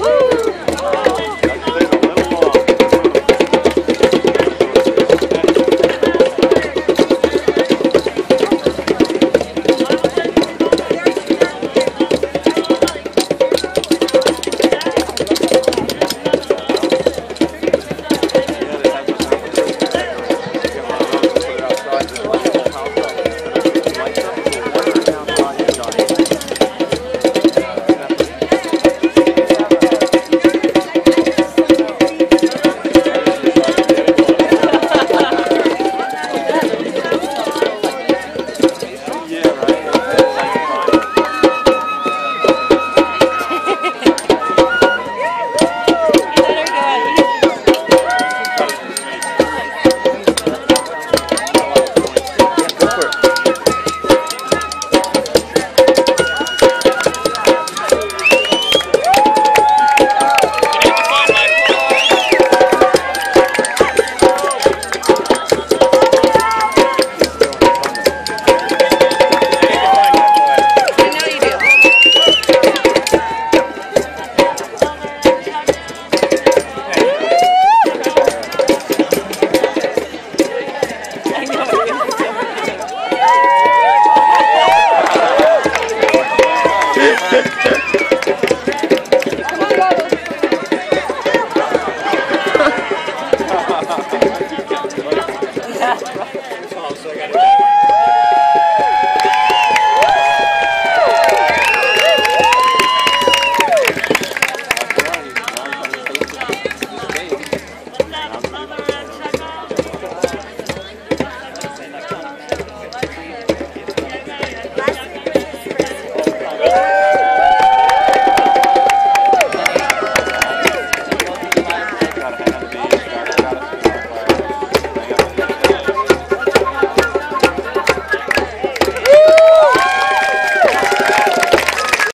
Woo! っ て